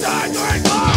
die, die, die.